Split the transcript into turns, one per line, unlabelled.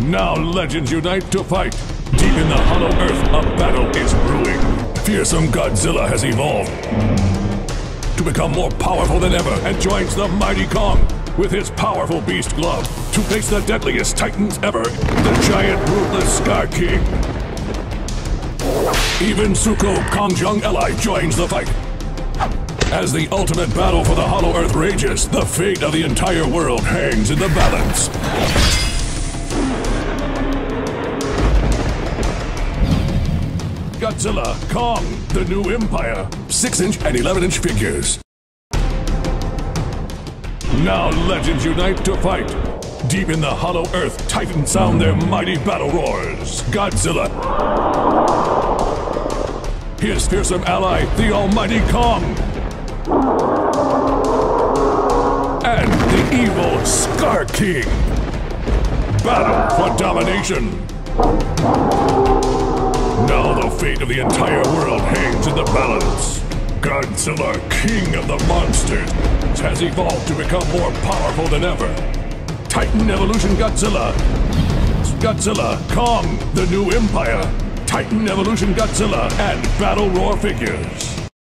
Now legends unite to fight. Deep in the hollow earth, a battle is brewing. Fearsome Godzilla has evolved to become more powerful than ever and joins the mighty Kong with his powerful beast glove to face the deadliest titans ever, the giant ruthless Skar King. Even Suko, Kong's young ally, joins the fight. As the ultimate battle for the Hollow Earth rages, the fate of the entire world hangs in the balance. Godzilla, Kong, the new empire. 6 inch and 11 inch figures. Now legends unite to fight. Deep in the hollow earth, titans sound their mighty battle roars. Godzilla. His fearsome ally, the almighty Kong. And the evil Skar King. Battle for domination. Now the fate of the entire world hangs in the balance. Godzilla, king of the monsters, has evolved to become more powerful than ever. Titan Evolution Godzilla. Godzilla, Kong, the new empire. Titan Evolution Godzilla, and Battle Roar figures.